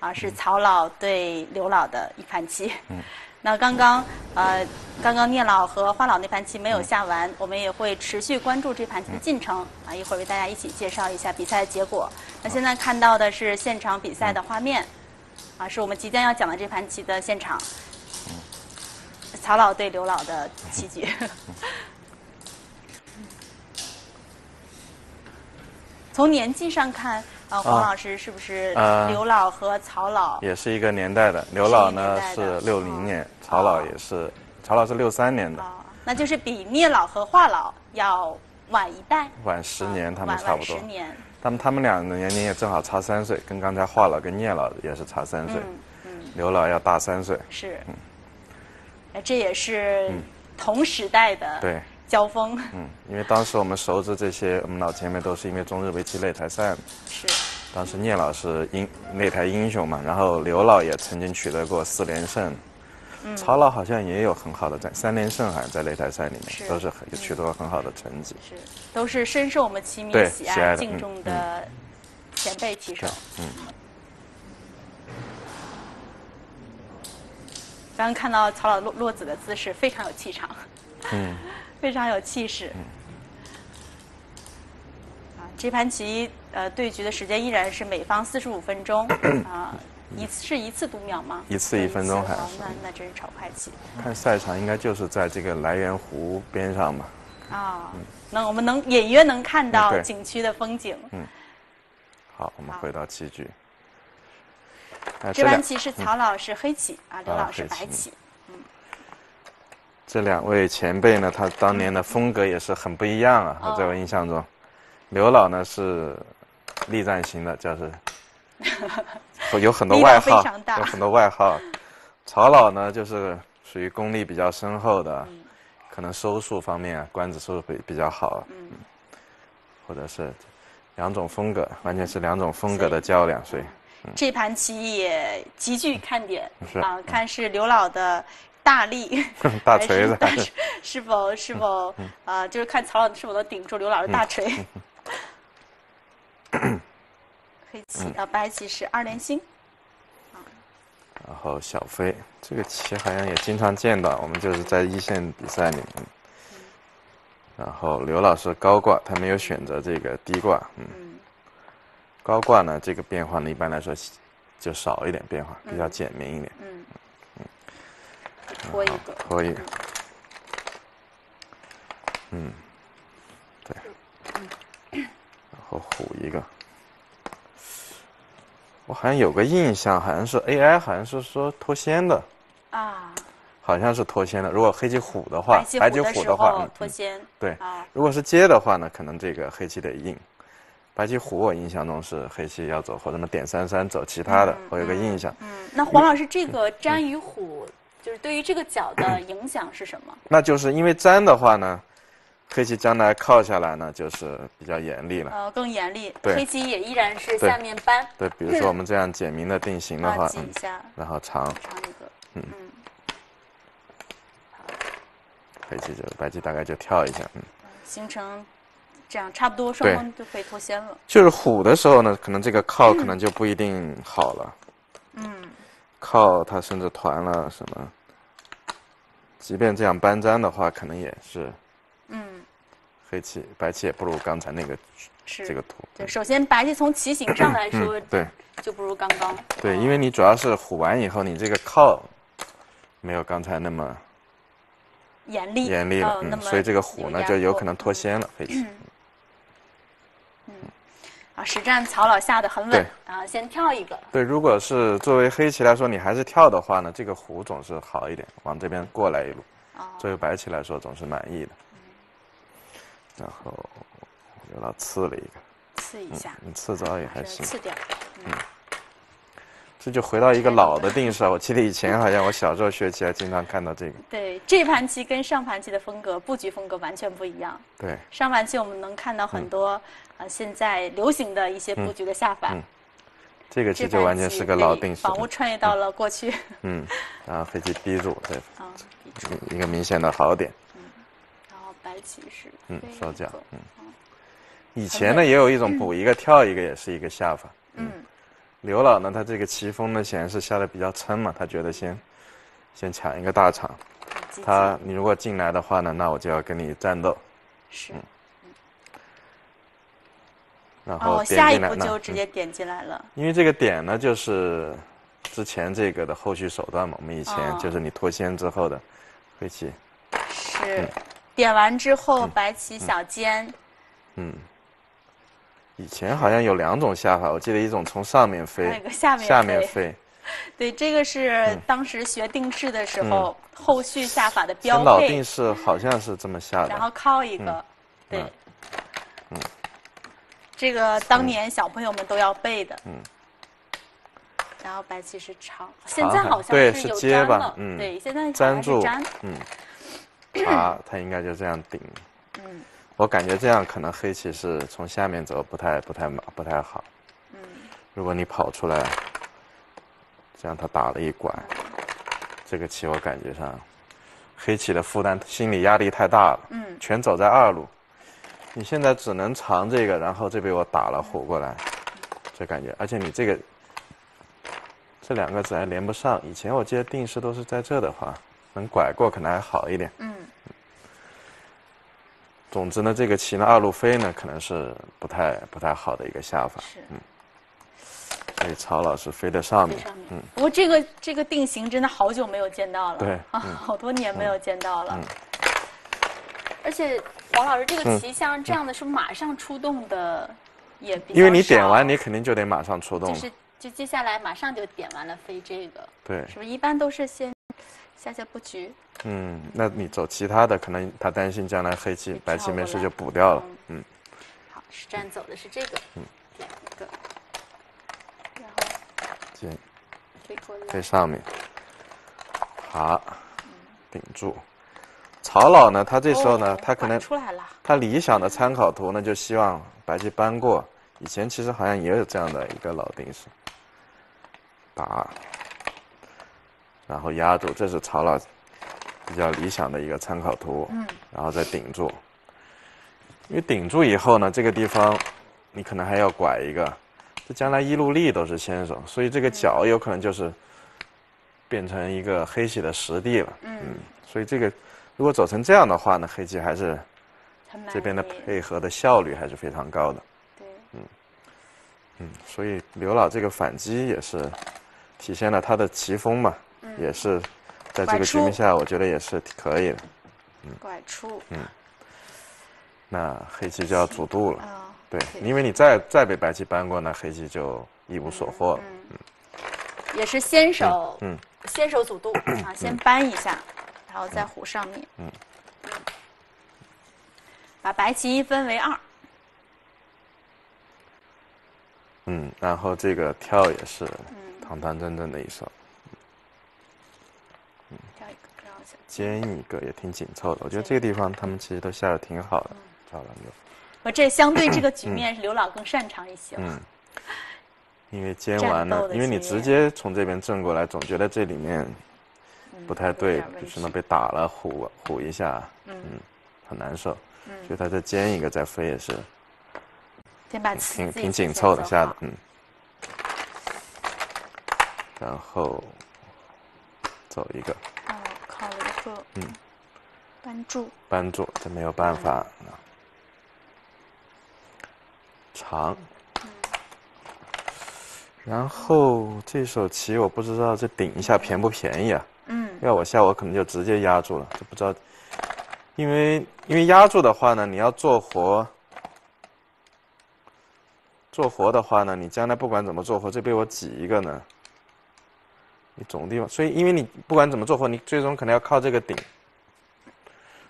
啊，是曹老对刘老的一盘棋。嗯。那刚刚呃，刚刚聂老和花老那盘棋没有下完，我们也会持续关注这盘棋的进程啊。一会儿为大家一起介绍一下比赛的结果。那现在看到的是现场比赛的画面，啊，是我们即将要讲的这盘棋的现场。曹老对刘老的棋局。从年纪上看。啊，黄老师是不是刘老和曹老也是一个年代的？刘老呢是六零年，曹老也是，曹老是六三年的。那就是比聂老和华老要晚一代。晚十年，他们差不多。十年。他们他们俩的年龄也正好差三岁，跟刚才华老跟聂老也是差三岁。嗯。刘老要大三岁。是。嗯。这也是同时代的。对。交锋。嗯，因为当时我们熟知这些，我们老前辈都是因为中日围棋擂台赛。是。当时聂老师英擂台英雄嘛，然后刘老也曾经取得过四连胜。嗯。曹老好像也有很好的在三连胜，好像在擂台赛里面都是取得了很好的成绩。是。都是深受我们棋迷喜爱、敬重的前辈棋手。嗯。刚刚看到曹老落落子的姿势，非常有气场。嗯。非常有气势。啊，这盘棋呃对局的时间依然是每方四十五分钟 啊，一次是一次读秒吗？一次一分钟还是？那那真是炒快棋。看赛场应该就是在这个来源湖边上吧。啊，那我们能隐约能看到景区的风景。嗯。好，我们回到棋局。这盘棋是曹老师黑棋啊，刘老师白棋。这两位前辈呢，他当年的风格也是很不一样啊。在我印象中，刘老呢是力战型的，就是 有很多外号，有很多外号。曹老呢就是属于功力比较深厚的，可能收束方面啊，官子收比比较好。嗯，或者是两种风格，完全是两种风格的较量，所以这盘棋也极具看点啊。看是刘老的。大力，大锤子，是否是否啊？就是看曹老师是否能顶住刘老师大锤。黑棋啊，白棋是二连星。然后小飞这个棋好像也经常见到，我们就是在一线比赛里面。然后刘老师高挂，他没有选择这个低挂。嗯。高挂呢，这个变化呢，一般来说就少一点变化，比较简明一点。嗯。拖一个，拖一个，嗯，对，然后虎一个，我好像有个印象，好像是 AI，好像是说脱先的，啊，好像是脱先的。如果黑棋虎的话，白棋虎的话，脱先，对，如果是接的话呢，可能这个黑棋得应。白棋虎，我印象中是黑棋要走或者什么点三三走其他的，我有个印象。嗯，那黄老师这个粘与虎。就是对于这个角的影响是什么？那就是因为粘的话呢，黑棋将来靠下来呢，就是比较严厉了。呃，更严厉。对。黑棋也依然是下面扳。对，比如说我们这样简明的定型的话，嗯，然后长。长一个。嗯。黑棋就白棋大概就跳一下，嗯。形成这样差不多双方就可以脱先了。就是虎的时候呢，可能这个靠可能就不一定好了。嗯。靠他甚至团了什么？即便这样搬粘的话，可能也是，嗯，黑棋白棋也不如刚才那个这个图。对，首先白棋从棋形上来说，对，就不如刚刚。对，因为你主要是虎完以后，你这个靠没有刚才那么严厉，严厉了，嗯，所以这个虎呢就有可能脱先了黑棋。实战曹老下的很稳，啊，先跳一个。对，如果是作为黑棋来说，你还是跳的话呢，这个胡总是好一点，往这边过来一路。作为白棋来说，总是满意的。然后，刘老刺了一个。刺一下。你刺早也还行。刺掉。嗯。这就回到一个老的定式，我记得以前好像我小时候学棋还经常看到这个。对，这盘棋跟上盘棋的风格、布局风格完全不一样。对。上盘棋我们能看到很多。啊，现在流行的一些布局的下法，这个棋就完全是个老定式，房屋穿越到了过去。嗯，然后飞机逼住，对，一个明显的好点。嗯，然后白棋是嗯收脚，嗯。以前呢也有一种补一个跳一个，也是一个下法。嗯，刘老呢，他这个棋风呢显然是下的比较撑嘛，他觉得先先抢一个大场。他你如果进来的话呢，那我就要跟你战斗。是。然后下一步就直接点进来了。因为这个点呢，就是之前这个的后续手段嘛。我们以前就是你脱先之后的黑棋。是。点完之后，白棋小尖。嗯。以前好像有两种下法，我记得一种从上面飞，下面下面飞。对，这个是当时学定式的时候后续下法的标配。老定式好像是这么下的。然后靠一个，对。嗯。这个当年小朋友们都要背的。嗯。然后白棋是长，现在好像是有粘了。嗯。对，现在粘住。嗯。啊，他应该就这样顶。嗯。我感觉这样可能黑棋是从下面走，不太不太不太好。嗯。如果你跑出来，这样他打了一拐，这个棋我感觉上，黑棋的负担心理压力太大了。嗯。全走在二路，你现在只能藏这个，然后这被我打了虎过来，这感觉，而且你这个这两个子还连不上。以前我记得定式都是在这的话，能拐过可能还好一点。嗯。总之呢，这个棋呢，二路飞呢，可能是不太不太好的一个下法。是。嗯。所以曹老师飞在上面。嗯。不过这个这个定型真的好久没有见到了。对。啊，好多年没有见到了。嗯。而且王老师这个棋像这样的是马上出动的，也比较因为你点完，你肯定就得马上出动。就是就接下来马上就点完了飞这个。对。是不是一般都是先？下下布局。嗯，那你走其他的，可能他担心将来黑棋、白棋没事就补掉了。嗯。好，实战走的是这个。嗯。点一个。然后。进。飞过来。飞上面。好。顶住。曹老呢？他这时候呢，他可能出来了。他理想的参考图呢，就希望白棋搬过。以前其实好像也有这样的一个老定式。打。然后压住，这是曹老比较理想的一个参考图。嗯。然后再顶住，因为顶住以后呢，这个地方你可能还要拐一个，这将来一路力都是先手，所以这个角有可能就是变成一个黑棋的实地了。嗯。所以这个如果走成这样的话呢，黑棋还是这边的配合的效率还是非常高的。对。嗯。嗯，所以刘老这个反击也是体现了他的棋风嘛。也是，在这个局面下，我觉得也是可以的。嗯，拐出。嗯，那黑棋就要主度了。啊，对，因为你再再被白棋扳过，那黑棋就一无所获了。嗯，也是先手，嗯，先手主度啊，先扳一下，然后在虎上面。嗯，把白棋一分为二。嗯，然后这个跳也是堂堂正正的一手。尖一个也挺紧凑的，我觉得这个地方他们其实都下的挺好的，找了没有？我这相对这个局面，刘老更擅长一些。嗯，因为尖完了，因为你直接从这边正过来，总觉得这里面不太对，就什么被打了，虎虎一下，嗯，很难受。嗯，所以他再煎一个再飞也是，先把挺挺紧凑的下的，嗯，然后走一个。靠一个嗯，扳住，扳住，这没有办法。长，然后这手棋我不知道这顶一下便不便宜啊？嗯，要我下我可能就直接压住了，就不知道，因为因为压住的话呢，你要做活，做活的话呢，你将来不管怎么做活，这被我挤一个呢。你总地方，所以因为你不管怎么做活，你最终可能要靠这个顶。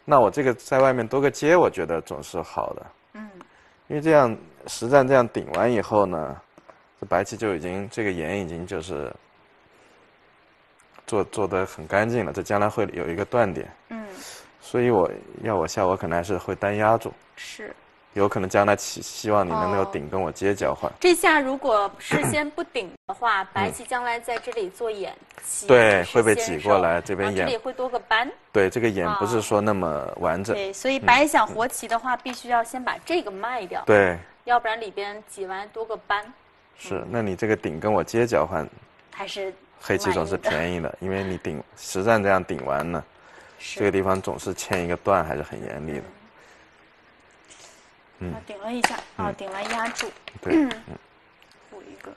那我这个在外面多个接，我觉得总是好的。嗯。因为这样实战这样顶完以后呢，这白棋就已经这个眼已经就是做做的很干净了，这将来会有一个断点。嗯。所以我要我下，我可能还是会单压住。是。有可能将来希希望你能够顶跟我接交换。这下如果事 先不顶的话，白棋将来在这里做眼棋，对，会被挤过来，这边眼这里会多个斑。对，这个眼不是说那么完整。对，所以白想活棋的话，必须要先把这个卖掉。对，要不然里边挤完多个斑。是，那你这个顶跟我接交换，还是黑棋总是便宜的，因为你顶实战这样顶完呢，这个地方总是欠一个断，还是很严厉的。嗯，顶了一下，啊，顶了压住，对，嗯，补一个，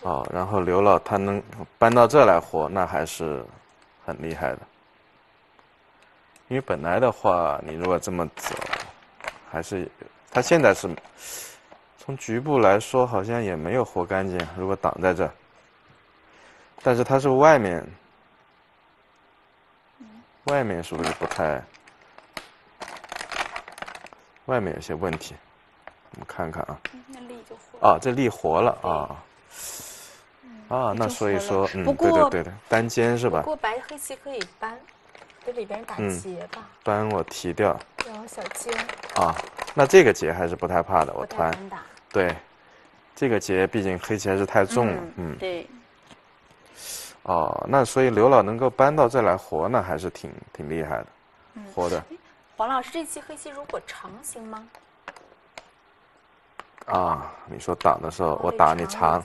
哦，然后刘老他能搬到这来活，那还是很厉害的。因为本来的话，你如果这么走，还是他现在是从局部来说，好像也没有活干净。如果挡在这儿，但是它是外面，外面是不是不太？外面有些问题，我们看看啊。那力就活。啊，这力活了啊。啊，那所以说，嗯，对对对对，单肩是吧？不过白黑棋可以搬，给里边打结吧。搬我提掉。然后小尖。啊，那这个结还是不太怕的，我团。对，这个结毕竟黑棋还是太重了，嗯。对。哦，那所以刘老能够搬到这来活，那还是挺挺厉害的，活的。黄老师，这期黑棋如果长行吗？啊，你说挡的时候，我打你长。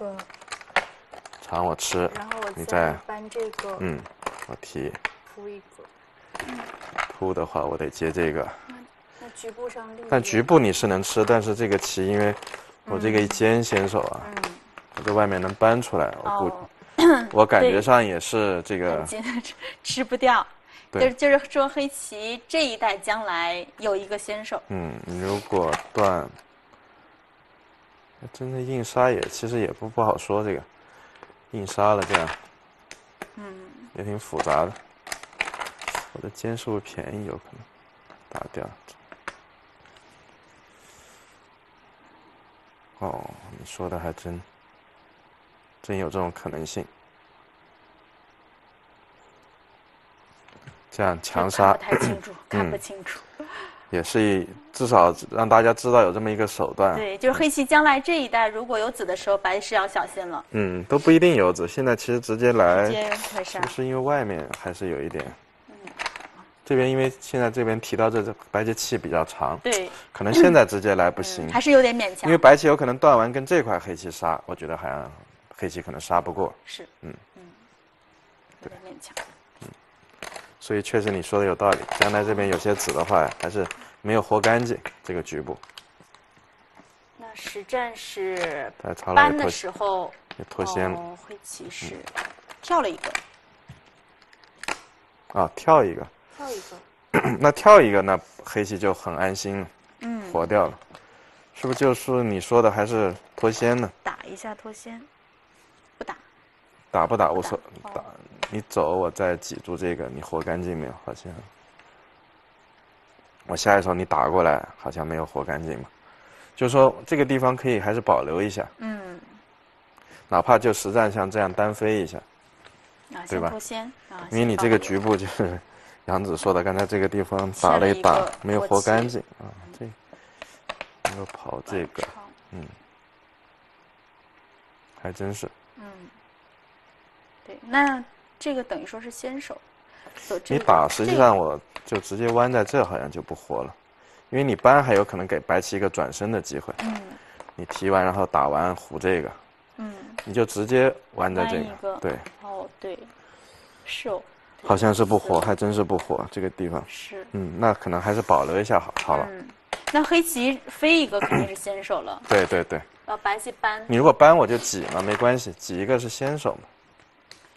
长我吃，然后我你再搬这个，嗯，我提铺一个，铺的话我得接这个。那局部上但局部你是能吃，但是这个棋因为我这个一尖先手啊，我在外面能搬出来，我估我感觉上也是这个 吃不掉。就是就是说黑棋这一代将来有一个先手。嗯，如果断，真的硬杀也其实也不不好说这个。硬杀了这样，嗯，也挺复杂的。我的尖是不是便宜？有可能打掉。哦，你说的还真，真有这种可能性。这样强杀，不太清楚，看不清楚。也是至少让大家知道有这么一个手段。对，就是黑棋将来这一代如果有子的时候，白是要小心了。嗯，都不一定有子。现在其实直接来，直接会杀。是不是因为外面还是有一点？嗯。这边因为现在这边提到这白棋气比较长，对，可能现在直接来不行，还是有点勉强。因为白棋有可能断完跟这块黑棋杀，我觉得好像黑棋可能杀不过。是。嗯嗯。有点勉强。嗯所以确实你说的有道理，将来这边有些子的话，还是没有活干净这个局部。那实战是搬的时候也脱先了，哦黑棋是跳了一个。啊，跳一个。跳一个。那跳一个，那黑棋就很安心了。嗯。活掉了，是不是就是你说的还是脱先呢？打一下脱先，不打。打不打无所打。你走，我再挤住这个，你活干净没有？好像我下一手你打过来，好像没有活干净嘛。就说这个地方可以还是保留一下，嗯，哪怕就实战像这样单飞一下，对吧？先因为你这个局部就是杨子说的，刚才这个地方打了一把，没有活干净啊。这没有跑这个，嗯，还真是。嗯，对，那。这个等于说是先手，你打实际上我就直接弯在这，好像就不活了，因为你搬还有可能给白棋一个转身的机会。嗯，你提完然后打完胡这个，嗯，你就直接弯在这个，对。哦，对，是哦。好像是不活，还真是不活这个地方。是。嗯，那可能还是保留一下好，好了。嗯，那黑棋飞一个肯定是先手了。对对对。呃，白棋搬。你如果搬我就挤嘛，没关系，挤一个是先手嘛。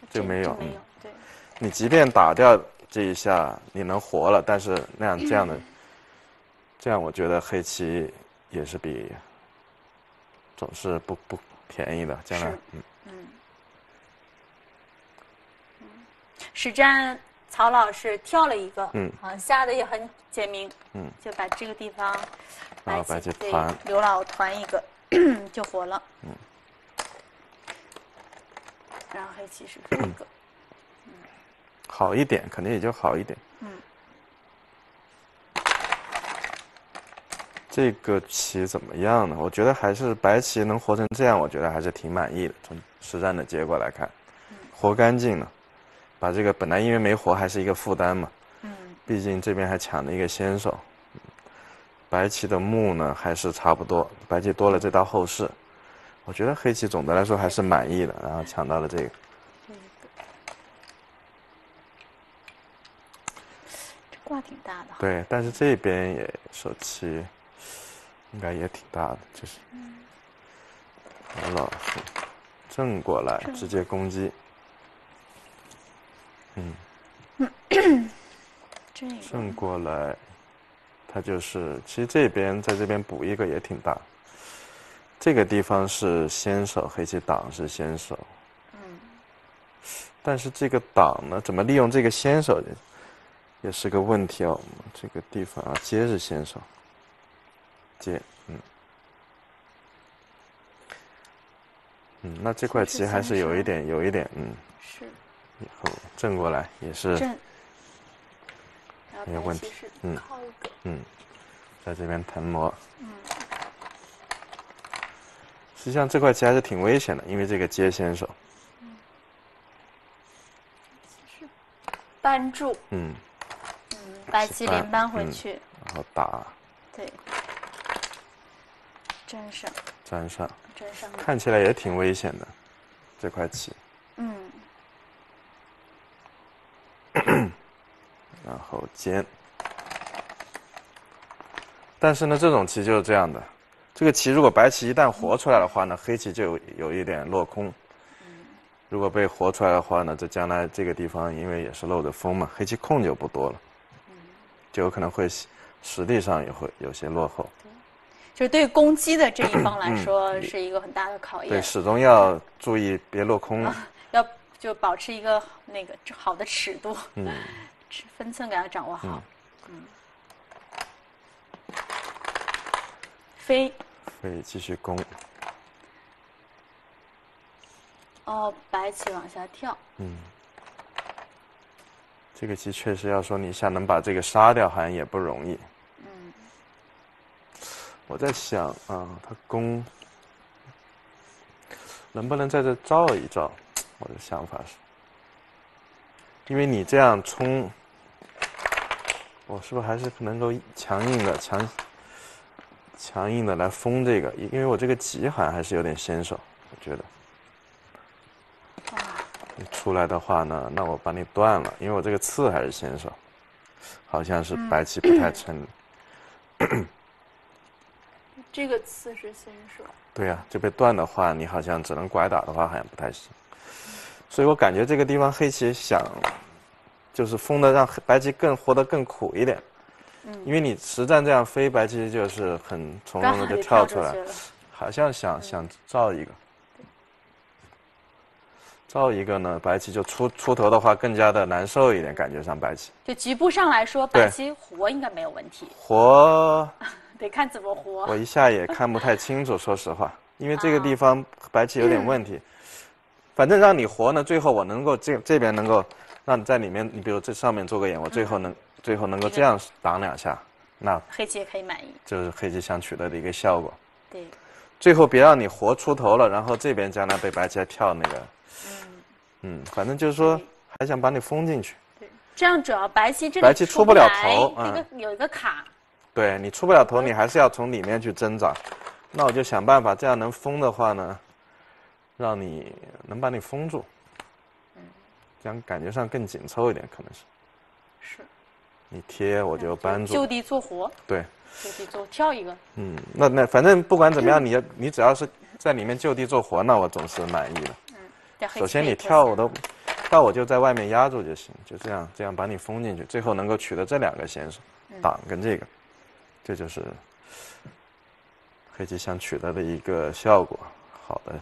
就没有，没有，对。你即便打掉这一下，你能活了，但是那样这样的，这样我觉得黑棋也是比总是不不便宜的。将来，嗯嗯。实战曹老师跳了一个，嗯，啊，下的也很简明，嗯，就把这个地方白棋团刘老团一个 就活了，嗯。然后黑棋是这个，嗯，好一点，肯定也就好一点。嗯，这个棋怎么样呢？我觉得还是白棋能活成这样，我觉得还是挺满意的。从实战的结果来看，活干净了，把这个本来因为没活还是一个负担嘛。嗯，毕竟这边还抢了一个先手，白棋的目呢还是差不多，白棋多了这道后势，我觉得黑棋总的来说还是满意的，然后抢到了这个。这挂挺大的。对，但是这边也手气应该也挺大的，就是何老师正过来直接攻击，嗯，正过来。它就是，其实这边在这边补一个也挺大。这个地方是先手，黑棋挡是先手。嗯。但是这个挡呢，怎么利用这个先手，也是个问题哦。这个地方啊，接是先手。接，嗯。嗯，那这块棋还是有一点，有一点，嗯。是。以后正过来也是。正。没有问题，嗯。嗯，在这边腾挪。嗯。实际上这块棋还是挺危险的，因为这个接先手。嗯。扳住。嗯。嗯，白棋连扳回去。然后打。对。粘上。粘上。粘上。看起来也挺危险的，这块棋。嗯。然后尖。但是呢，这种棋就是这样的。这个棋如果白棋一旦活出来的话呢，黑棋就有有一点落空。如果被活出来的话呢，这将来这个地方因为也是漏着风嘛，黑棋空就不多了。就有可能会实力上也会有些落后。就是对攻击的这一方来说，是一个很大的考验。对，始终要注意别落空了。要就保持一个那个好的尺度。嗯。分寸给它掌握好。嗯。飞，飞继续攻。哦，白棋往下跳。嗯，这个棋确实要说你下能把这个杀掉，好像也不容易。嗯，我在想啊，他攻能不能在这照一照？我的想法是，因为你这样冲，我是不是还是能够强硬的强？强硬的来封这个，因为我这个吉好像还是有点先手，我觉得。你出来的话呢，那我把你断了，因为我这个刺还是先手，好像是白棋不太成。这个刺是先手。对呀，就被断的话，你好像只能拐打的话，好像不太行。所以我感觉这个地方黑棋想，就是封的让白棋更活得更苦一点。因为你实战这样飞，白棋就是很从容的就跳出来，好像想想造一个，造一个呢，白棋就出出头的话更加的难受一点，感觉上白棋。就局部上来说，白棋活应该没有问题。活 得看怎么活。我一下也看不太清楚，说实话，因为这个地方白棋有点问题。反正让你活呢，最后我能够这这边能够让你在里面，你比如这上面做个眼，我最后能。最后能够这样挡两下，那黑棋也可以满意，就是黑棋想取得的一个效果。对，最后别让你活出头了，然后这边将来被白棋跳那个，嗯，嗯，反正就是说还想把你封进去。对，这样主要白棋这白棋出不了头，这个有一个卡。对你出不了头，你还是要从里面去挣扎。那我就想办法，这样能封的话呢，让你能把你封住，嗯，这样感觉上更紧凑一点，可能是。是。你贴我就搬住，就地做活。对，就地做跳一个。嗯，那那反正不管怎么样，你你只要是在里面就地做活，那我总是满意的。嗯，首先你跳我都，那我就在外面压住就行，就这样这样把你封进去，最后能够取得这两个先手，挡跟这个，这就是黑棋想取得的一个效果。好的，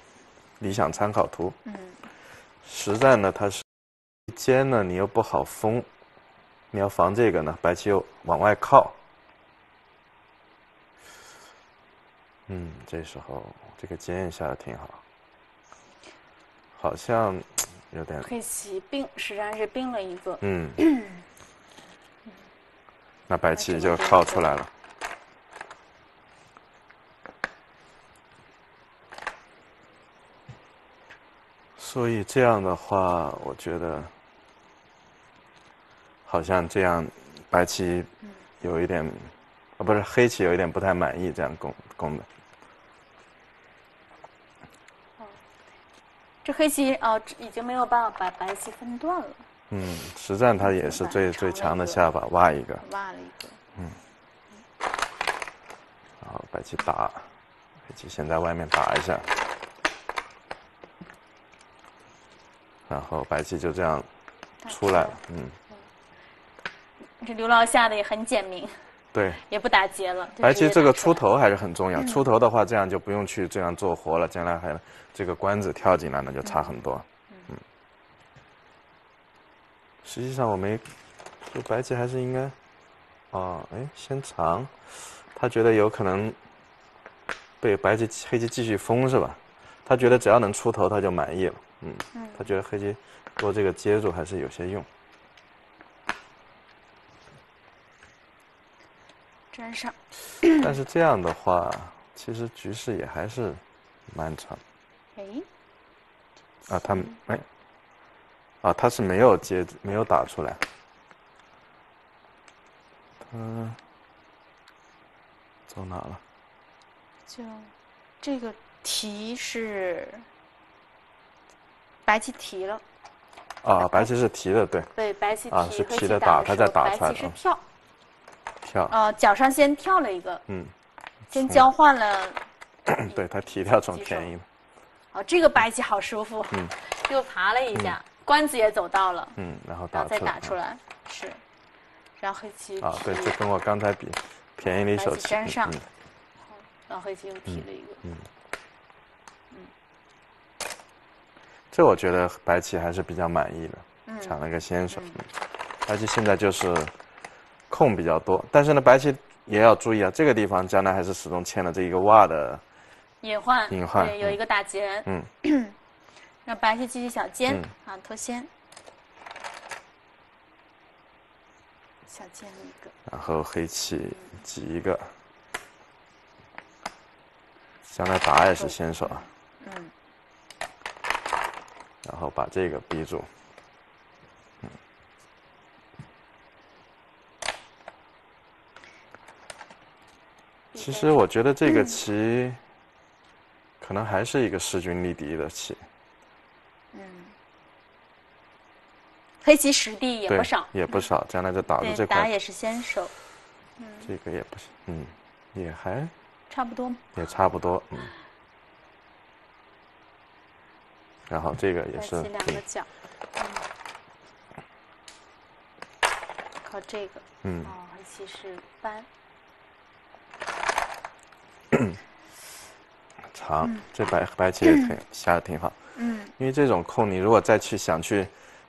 理想参考图。嗯，实战呢，它是尖呢，你又不好封。你要防这个呢，白棋又往外靠。嗯，这时候这个尖下的挺好，好像有点。黑棋并实际上是并了一个。嗯。那白棋就靠出来了。所以这样的话，我觉得。好像这样，白棋有一点啊，不是黑棋有一点不太满意这样攻攻的。这黑棋哦，已经没有办法把白棋分断了。嗯，实战它也是最最强的下法，挖一个。挖了一个。嗯。然后白棋打，黑棋先在外面打一下，然后白棋就这样出来了。嗯。这刘老下的也很简明。对。也不打劫了。白棋这个出头还是很重要，出头的话，这样就不用去这样做活了，将来还这个官子跳进来，那就差很多。嗯。实际上我没，就白棋还是应该，哦，哎，先长，他觉得有可能被白棋黑棋继续封是吧？他觉得只要能出头他就满意了。嗯。他觉得黑棋多这个接住还是有些用。粘上。但是这样的话，其实局势也还是蛮长。哎。啊，他没。啊，他是没有接，没有打出来。嗯。走哪了？就这个提是白棋提了。啊，白棋是提的，对。对，白棋啊是提的打，他再打出来。白棋是跳。跳。啊，脚上先跳了一个。嗯。先交换了。对他提掉这种便宜。哦，这个白棋好舒服。嗯。又爬了一下，官子也走到了。嗯，然后打再打出来，是。然后黑棋。啊，对，就跟我刚才比，便宜了一手棋。粘上。然后黑棋又提了一个。嗯。嗯。这我觉得白棋还是比较满意的，抢了个先手。白棋现在就是空比较多，但是呢，白棋也要注意啊，这个地方将来还是始终欠了这一个袜的隐患。隐患。对，有一个打劫。嗯。让白棋继续小尖啊，脱先，小尖一个。然后黑棋挤一个，将来打也是先手啊。嗯。然后把这个逼住。其实我觉得这个棋，可能还是一个势均力敌的棋。嗯黑棋实地也不少，也不少。将来就打的这块，打也是先手。嗯，这个也不行，嗯，也还差不多，也差不多，嗯。然后这个也是两个角，嗯，靠这个，嗯，哦，黑棋是搬，长，这白白棋也挺下的挺好，嗯，因为这种空，你如果再去想去。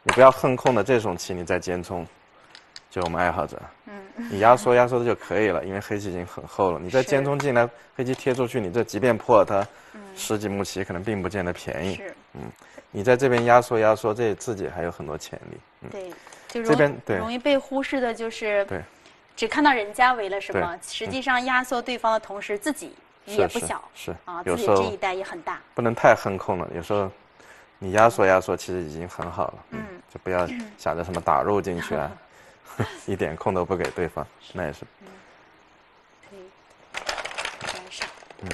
你不要横空的这种棋，你再尖冲，就我们爱好者，嗯，你压缩压缩的就可以了，因为黑棋已经很厚了。你再尖冲进来，黑棋贴出去，你这即便破了它，十几目棋可能并不见得便宜。是，嗯，你在这边压缩压缩，这自己还有很多潜力。嗯对，就这边对容易被忽视的就是对，只看到人家为了什么，实际上压缩对方的同时，自己也不小，是啊，自己这一代也很大。不能太横空了，有时候。你压缩压缩，其实已经很好了，嗯，就不要想着什么打入进去啊，一点空都不给对方，那也是。可以，上。嗯。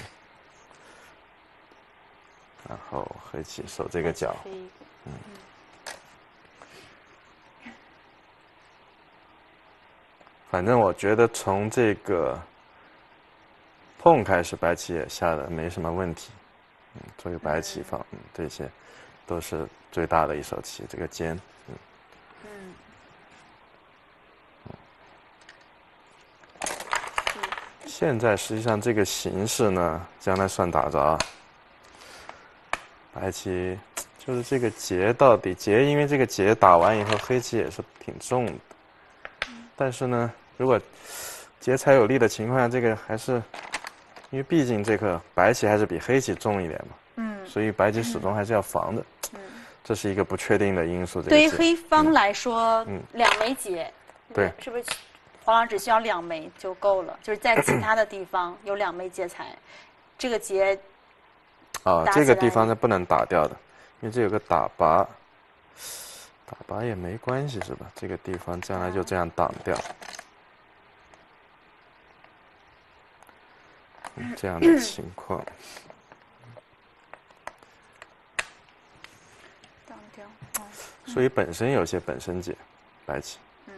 然后黑棋守这个角。嗯。反正我觉得从这个碰开始，白棋也下的没什么问题。嗯，作为白棋方，嗯，这些。都是最大的一手棋，这个尖，嗯，嗯，现在实际上这个形势呢，将来算打着，白棋就是这个劫到底劫，因为这个劫打完以后，黑棋也是挺重的，但是呢，如果劫财有利的情况下，这个还是，因为毕竟这个白棋还是比黑棋重一点嘛。嗯所以白棋始终还是要防的，嗯这是一个不确定的因素。对于黑方来说，两枚劫，对，是不是黄老只需要两枚就够了？就是在其他的地方 有两枚劫财，这个劫啊，这个地方是不能打掉的，因为这有个打拔，打拔也没关系是吧？这个地方将来就这样挡掉。这样的情况。所以本身有些本身解，白棋。嗯。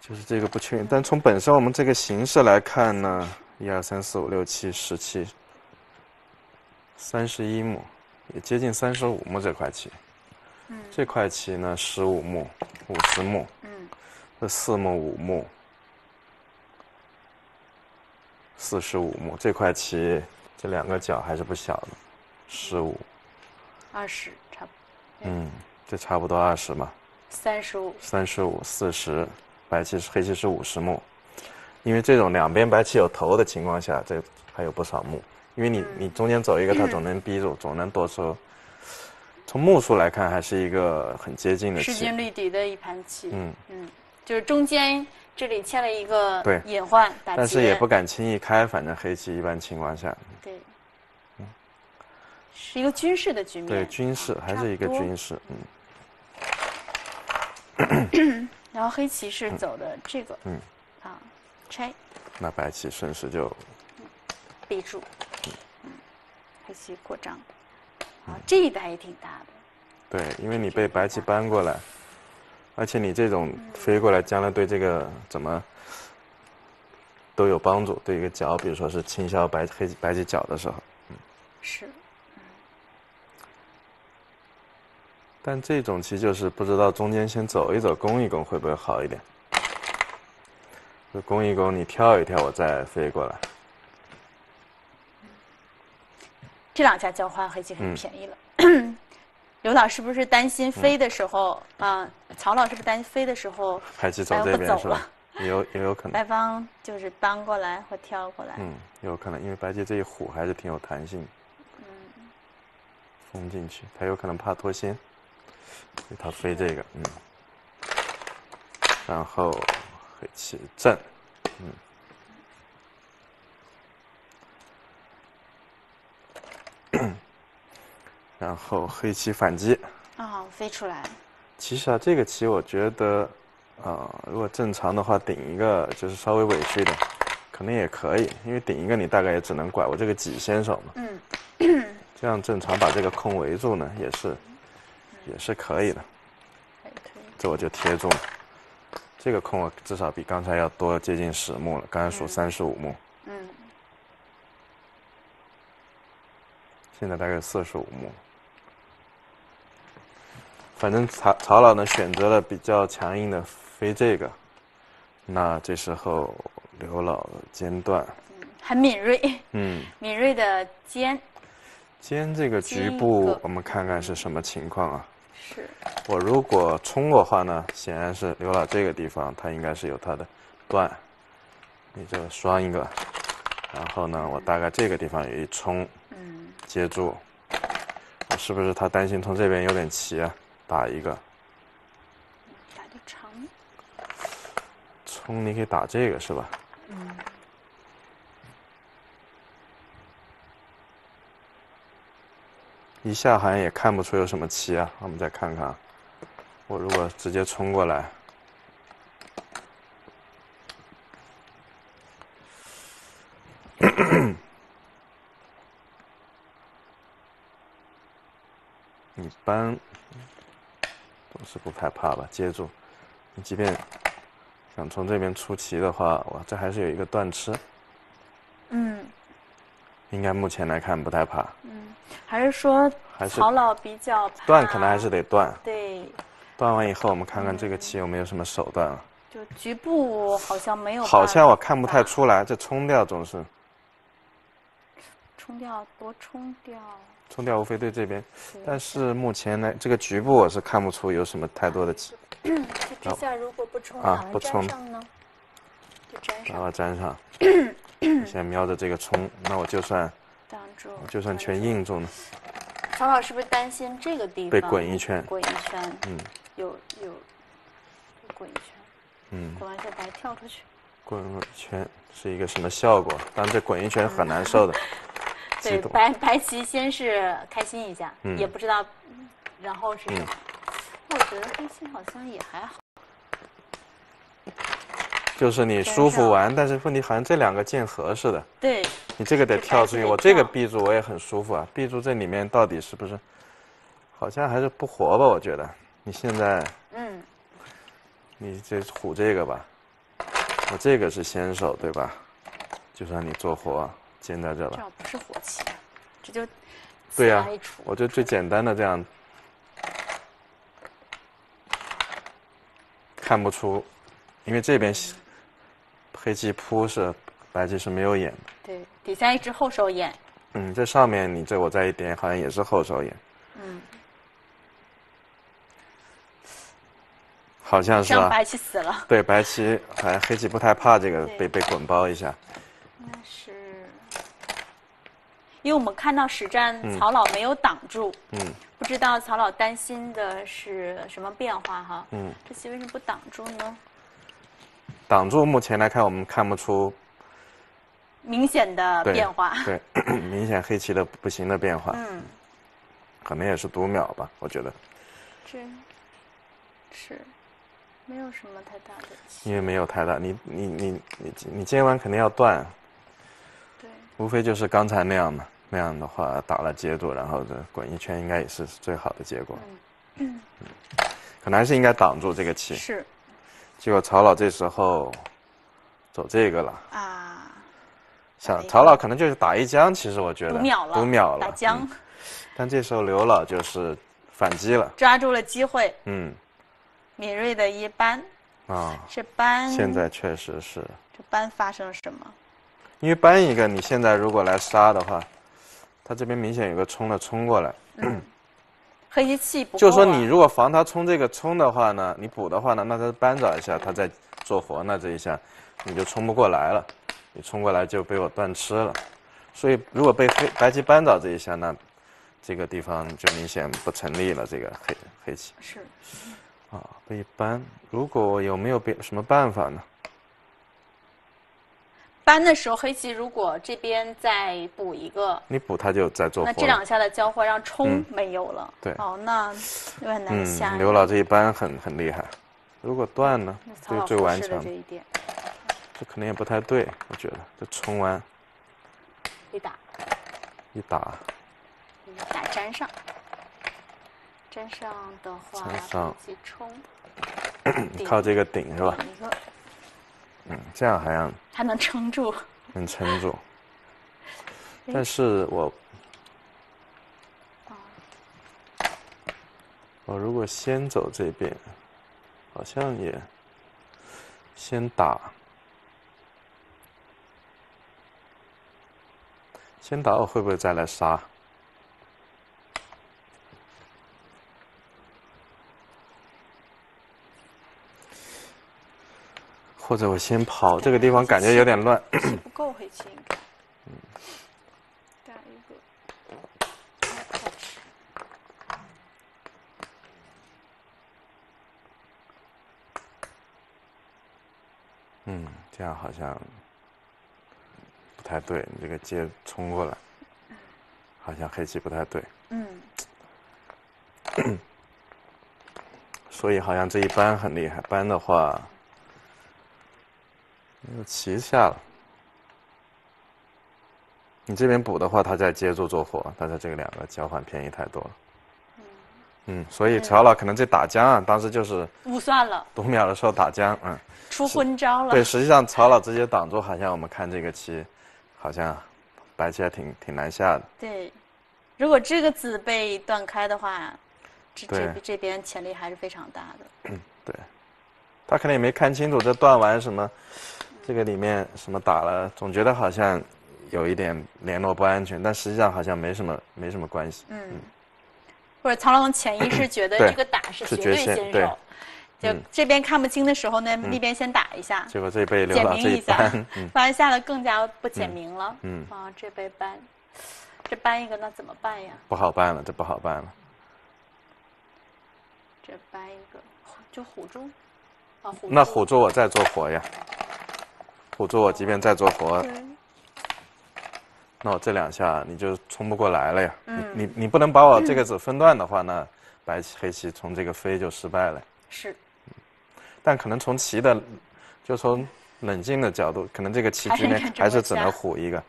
就是这个不确定，但从本身我们这个形式来看呢，一二三四五六七十七，三十一目，也接近三十五目这块棋。嗯。这块棋呢，十五目，五十目。嗯。这四目五目，四十五目，这块棋这两个角还是不小的，十五。二十差不，嗯，这差不多二十嘛。三十五。三十五、四十，白棋是黑棋是五十目，因为这种两边白棋有头的情况下，这还有不少目。因为你你中间走一个，它总 能逼住，总能多出。从目数来看，还是一个很接近的。势均力敌的一盘棋。嗯嗯，就是中间这里欠了一个隐患，但是也不敢轻易开，反正黑棋一般情况下。对。是一个军事的局面，对军事还是一个军事，嗯。然后黑棋是走的这个，嗯，啊，拆。那白棋顺势就闭住，嗯，黑棋扩张，啊，这一带也挺大的。对，因为你被白棋搬过来，而且你这种飞过来，将来对这个怎么都有帮助。对一个角，比如说是清消白黑白棋角的时候，嗯，是。但这种棋就是不知道中间先走一走，攻一攻会不会好一点？就攻一攻，你跳一跳，我再飞过来。这两下交换黑棋很便宜了。刘老是不是担心飞的时候啊？曹老师不是担心飞的时候白棋走这边是吧？也有也有可能。白方就是搬过来或跳过来。嗯，有可能，因为白棋这一虎还是挺有弹性。嗯。封进去，他有可能怕脱先。他飞这个，嗯，然后黑棋正，嗯，然后黑棋反击，啊，飞出来。其实啊，这个棋我觉得，啊，如果正常的话，顶一个就是稍微委屈一点，可能也可以，因为顶一个你大概也只能拐我这个己先手嘛，嗯，这样正常把这个空围住呢，也是。也是可以的，这我就贴住了。这个空我至少比刚才要多接近十目了，刚才数三十五目。嗯。现在大概四十五目。反正曹曹老呢选择了比较强硬的飞这个，那这时候刘老间断。很敏锐。嗯。敏锐的尖。尖这个局部，我们看看是什么情况啊？是我如果冲的话呢，显然是刘老这个地方，他应该是有他的断，你就双一个，然后呢，我大概这个地方有一冲，嗯，接住，是不是他担心从这边有点齐啊？打一个，打个长，冲你可以打这个是吧？嗯。一下好像也看不出有什么棋啊，我们再看看。我如果直接冲过来，你搬总是不害怕吧？接住，你即便想从这边出棋的话，哇，这还是有一个断吃。嗯。应该目前来看不太怕。嗯，还是说曹老比较断，可能还是得断。对。断完以后，我们看看这个棋有没有什么手段啊？就局部好像没有。好像我看不太出来，这冲掉总是。冲掉多冲掉。冲掉无非对这边，但是目前呢，这个局部我是看不出有什么太多的棋。这之下如果不冲啊，不冲呢？就粘上。然后粘上。先瞄着这个冲，那我就算挡住，就算全硬住呢。曹老是不是担心这个地方被滚一圈？滚一圈，嗯，有有滚一圈，嗯，滚完就白跳出去。滚一圈是一个什么效果？但这滚一圈很难受的。对，白白棋先是开心一下，也不知道，然后是什么？我觉得黑棋好像也还好。就是你舒服完，但是问题好像这两个键合似的。对。你这个得跳出去，我这个 B 柱我也很舒服啊。B 柱这里面到底是不是？好像还是不活吧？我觉得。你现在。嗯。你这虎这个吧，我这个是先手对吧？就算你做活，尖在这了。这不是活棋，这就。对呀，我就最简单的这样。看不出，因为这边黑棋扑是白棋是没有眼的。对，底下一只后手眼。嗯，这上面你这我再一点，好像也是后手眼。嗯。好像是啊。白棋死了。对，白棋好像黑棋不太怕这个被被滚包一下。应该是，因为我们看到实战曹老没有挡住。嗯。不知道曹老担心的是什么变化哈？嗯，这棋为什么不挡住呢？挡住，目前来看我们看不出明显的变化。对，明显黑棋的不行的变化。嗯，可能也是读秒吧，我觉得。这，是，没有什么太大的。因为没有太大，你你你你你今晚肯定要断。对。无非就是刚才那样嘛。那样的话打了接住，然后这滚一圈应该也是最好的结果。嗯，可能还是应该挡住这个棋。是。结果曹老这时候走这个了。啊。想曹老可能就是打一将，其实我觉得。读秒了。读秒了。打将。但这时候刘老就是反击了。抓住了机会。嗯。敏锐的一扳。啊。这扳。现在确实是。这扳发生了什么？因为搬一个，你现在如果来杀的话。他这边明显有个冲的冲过来，黑棋气不就是说你如果防他冲这个冲的话呢，你补的话呢，那他扳找一下，他再做活，那这一下你就冲不过来了，你冲过来就被我断吃了。所以如果被黑白棋扳倒这一下，那这个地方就明显不成立了。这个黑黑棋是啊，被扳。如果有没有别什么办法呢？搬的时候，黑棋如果这边再补一个，你补他就再做。那这两下的交换让冲没有了。对。哦，那有点难下。刘老这一扳很很厉害，如果断呢？最最完成。这一点。这可能也不太对，我觉得这冲完。一打。一打。打粘上。粘上的话，黑棋冲。靠这个顶是吧？嗯，这样好像还能撑住，能撑住。但是我，我如果先走这边，好像也先打，先打我会不会再来杀？或者我先跑，这个地方感觉有点乱。不够黑棋应该。嗯。打一个。嗯，这样好像不太对。你这个接冲过来，好像黑棋不太对。嗯。所以好像这一扳很厉害，扳的话。又棋下了，你这边补的话，他再接住做活，但是这个两个交换便宜太多了。嗯，所以曹老可能这打将啊，当时就是误算了，读秒的时候打将，嗯，出昏招了。对，实际上曹老直接挡住，好像我们看这个棋，好像白棋还挺挺难下的。对，如果这个子被断开的话，这这这边潜力还是非常大的。嗯，对，他可能也没看清楚这断完什么。这个里面什么打了，总觉得好像有一点联络不安全，但实际上好像没什么没什么关系。嗯，或者曹龙潜意识觉得这个打是绝对先手，就这边看不清的时候呢，那边先打一下，结果这被刘老这一扳，发现下的更加不简明了。嗯，啊，这被搬，这搬一个那怎么办呀？不好办了，这不好办了。这搬一个就虎住，啊虎。那虎住我再做活呀。辅助我，即便再做活，那我这两下你就冲不过来了呀。你你你不能把我这个子分段的话，那白棋黑棋从这个飞就失败了。是。但可能从棋的，就从冷静的角度，可能这个棋局面还是只能虎一个，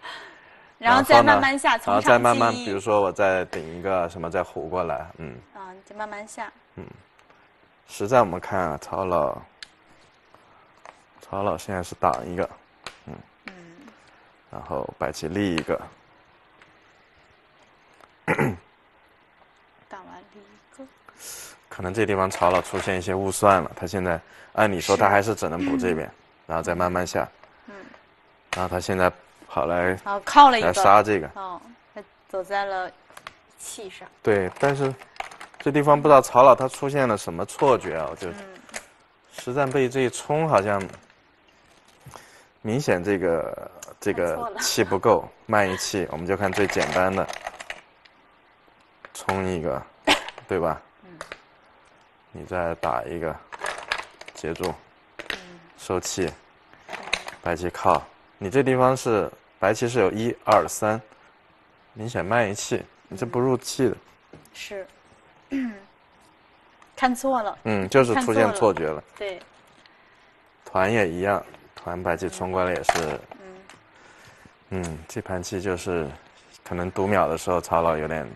然后再慢慢下，然后再慢慢，比如说我再顶一个什么再虎过来，嗯，啊，就慢慢下，嗯，实在我们看啊，曹老，曹老现在是挡一个，然后摆起立一个，打完立一个，可能这地方曹老出现一些误算了，他现在按理说他还是只能补这边。然后再慢慢下，嗯，然后他现在跑来，啊，靠了一个，来杀这个，哦，他走在了气上，对，但是这地方不知道曹老他出现了什么错觉啊，就实战被这一冲，好像明显这个这个气不够，慢一气，我们就看最简单的，冲一个，对吧？嗯，你再打一个，接住。收气，白棋靠，你这地方是白棋是有一二三，明显慢一气，你这不入气的。是，看错了。嗯，就是出现错觉了。对。团也一样，团白棋冲过来也是。嗯。嗯，这盘棋就是，可能读秒的时候曹老有点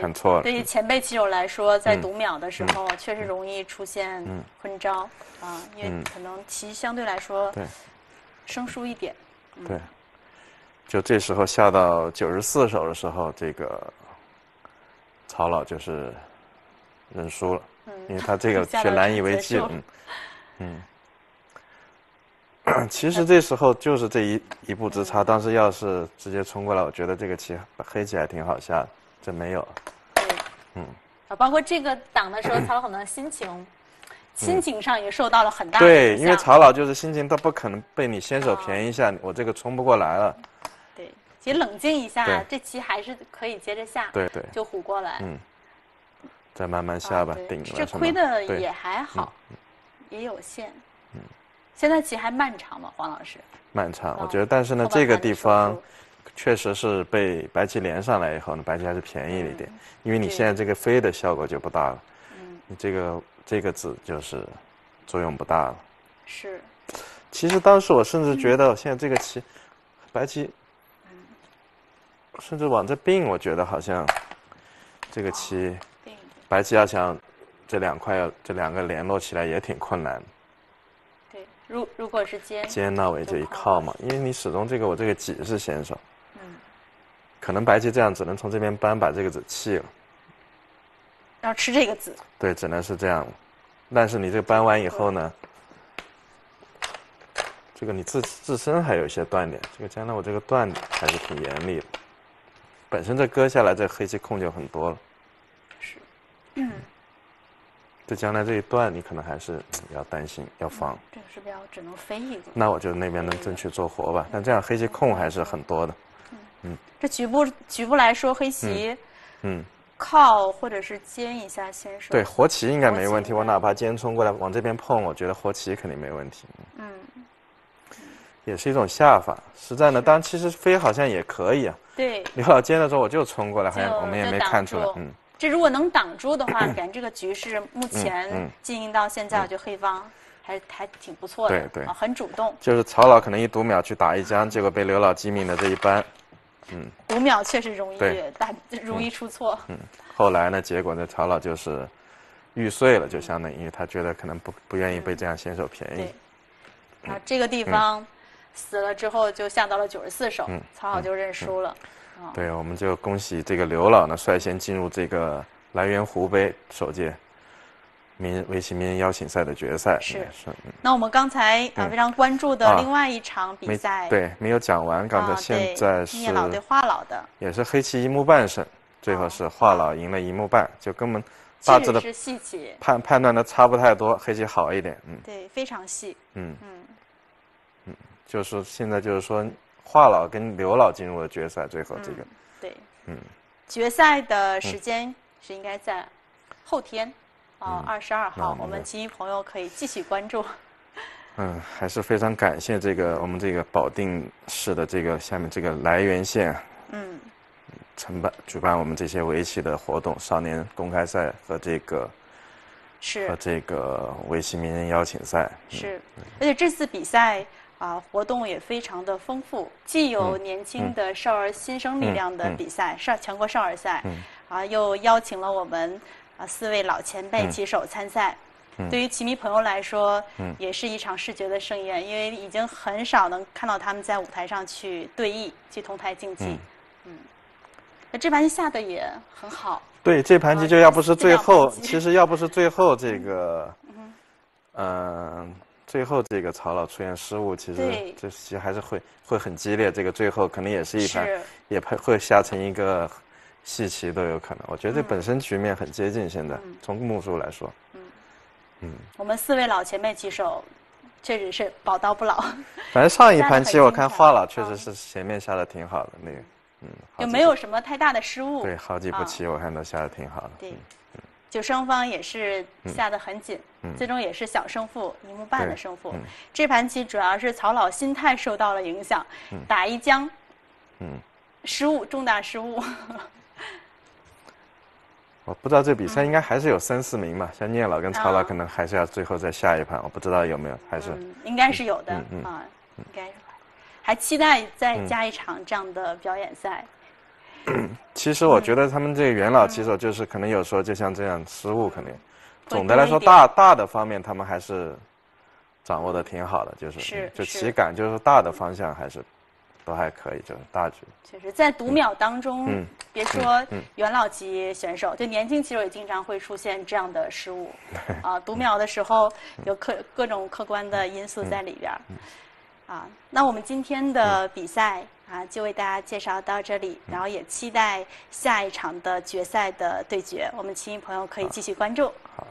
看错了。对于前辈棋手来说，在读秒的时候确实容易出现昏招。啊，因为可能棋相对来说对生疏一点，对，就这时候下到九十四手的时候，这个曹老就是认输了，因为他这个 却难以为继嗯，其实这时候就是这一一步之差，当时要是直接冲过来，我觉得这个棋黑棋还挺好下的，这没有，嗯，啊，包括这个挡的时候，曹老可能心情。心情上也受到了很大的对，因为曹老就是心情，他不可能被你先手便宜一下，我这个冲不过来了。对，其实冷静一下，这棋还是可以接着下。对对，就虎过来。嗯，再慢慢下吧，顶这亏的也还好，也有限。嗯，现在棋还漫长吗，黄老师？漫长，我觉得，但是呢，这个地方确实是被白棋连上来以后呢，白棋还是便宜了一点，因为你现在这个飞的效果就不大了。嗯，你这个。这个子就是作用不大了。是。其实当时我甚至觉得，现在这个棋，白棋，甚至往这并，我觉得好像这个棋，白棋要想这两块要这两个联络起来也挺困难。对，如如果是尖，尖那我就一靠嘛，因为你始终这个我这个己是先手。嗯。可能白棋这样只能从这边搬把这个子弃了。要吃这个子，对，只能是这样。但是你这个搬完以后呢，这个你自自身还有一些断点。这个将来我这个断还是挺严厉的。本身这割下来，这黑棋空就很多了。是，嗯。这将来这一段，你可能还是要担心，要防。这个是不是要只能飞一个？那我就那边能争取做活吧。但这样黑棋空还是很多的。嗯。这局部局部来说，黑棋，嗯。靠，或者是尖一下先手。对，活棋应该没问题。我哪怕尖冲过来往这边碰，我觉得活棋肯定没问题。嗯，也是一种下法。实战呢，当然其实飞好像也可以啊。对。刘老尖的时候我就冲过来，好像我们也没看出来。嗯。这如果能挡住的话，感觉这个局势目前经营到现在，就黑方还还挺不错的。对对。很主动。就是曹老可能一读秒去打一将，结果被刘老机敏的这一扳。嗯，读秒确实容易大，容易出错。嗯，后来呢，结果呢，曹老就是玉碎了，就相当于他觉得可能不不愿意被这样先手便宜。对。啊这个地方死了之后，就下到了九十四手，曹老就认输了。对，我们就恭喜这个刘老呢，率先进入这个来源湖杯首届。民围棋名人邀请赛的决赛是是，那我们刚才啊非常关注的另外一场比赛，对，没有讲完。刚才现在是聂老对华老的，也是黑棋一目半胜，最后是华老赢了一目半，就根本大致的细节判判断的差不太多，黑棋好一点，嗯，对，非常细，嗯嗯嗯，就是现在就是说华老跟刘老进入了决赛，最后这个对，嗯，决赛的时间是应该在后天。哦，二十二号，我们棋迷朋友可以继续关注。嗯，还是非常感谢这个我们这个保定市的这个下面这个涞源县，嗯，承办举办我们这些围棋的活动，少年公开赛和这个是和这个围棋名人邀请赛是，而且这次比赛啊，活动也非常的丰富，既有年轻的少儿新生力量的比赛，少全国少儿赛，啊，又邀请了我们啊四位老前辈棋手参赛。对于棋迷朋友来说，也是一场视觉的盛宴，因为已经很少能看到他们在舞台上去对弈、去同台竞技。嗯，那这盘棋下的也很好。对，这盘棋就要不是最后，其实要不是最后这个，嗯。最后这个曹老出现失误，其实这棋还是会会很激烈。这个最后可能也是一盘，也会会下成一个细棋都有可能。我觉得本身局面很接近，现在从目数来说。嗯嗯，我们四位老前辈棋手确实是宝刀不老。反正上一盘棋我看花老确实是前面下的挺好的，那个嗯，就没有什么太大的失误。对，好几步棋我看都下的挺好的。对。就双方也是下得很紧，最终也是小胜负，一目半的胜负。这盘棋主要是曹老心态受到了影响，打一将，失误，重大失误。我不知道这比赛应该还是有三四名嘛，像聂老跟曹老可能还是要最后再下一盘，我不知道有没有，还是应该是有的啊，应该还期待再加一场这样的表演赛。其实我觉得他们这个元老棋手就是可能有时候就像这样失误，肯定。总的来说，大大的方面他们还是掌握的挺好的，就是就棋感，就是大的方向还是都还可以，就是大局。确实，在读秒当中，别说元老级选手，就年轻棋手也经常会出现这样的失误。啊，读秒的时候有客各种客观的因素在里边儿。啊，那我们今天的比赛。啊，就为大家介绍到这里，然后也期待下一场的决赛的对决，我们棋迷朋友可以继续关注。好。